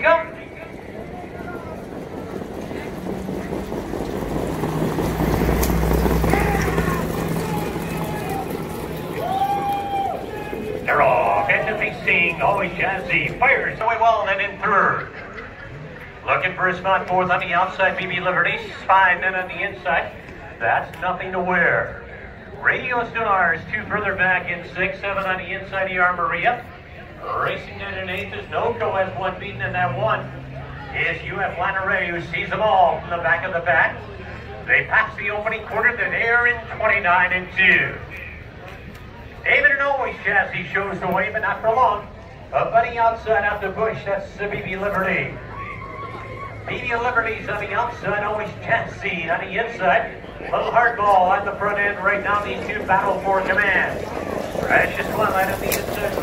Go. They're off. Into facing. Always jazzy. Fires away well and in third. Looking for a spot fourth on the outside. BB Liberties. Five men on the inside. That's nothing to wear. Radio Stars two further back in six. Seven on the inside. ER Maria. Racing in an eighth is Noco has one beaten in that one. Is UF Lanare who sees them all from the back of the pack. They pass the opening quarter. They're in 29 and 2. David and always chassis shows the way, but not for long. A buddy outside out the bush, that's the BB Liberty. BB Liberty's on the outside, always chassis on the inside. Little hardball on the front end right now, these two battle for command. Precious one right on the inside,